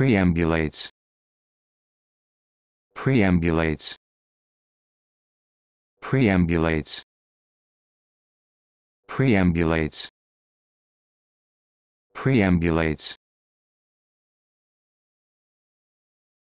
preambulates. Preambulates. Preambulates. Preambulates. Preambulates.